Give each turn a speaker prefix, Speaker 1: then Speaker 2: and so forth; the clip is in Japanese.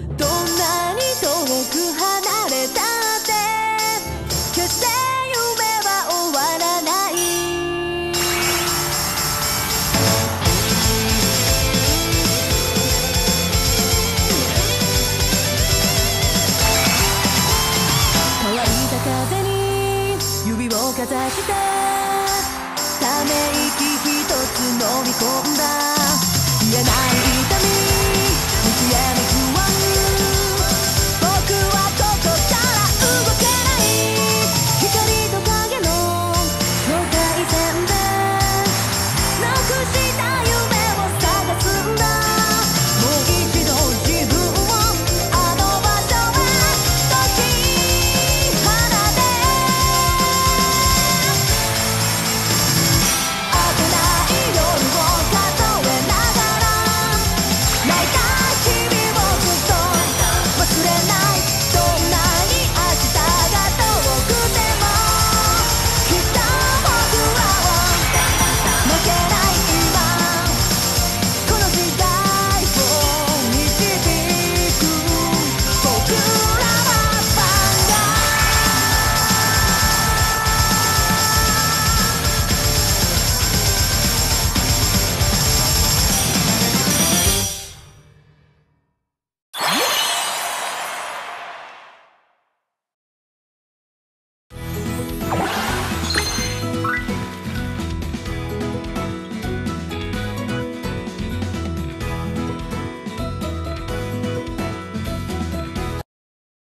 Speaker 1: どんなに遠く離れたって決して夢は終わらない。乾いた風に指をかざしてため息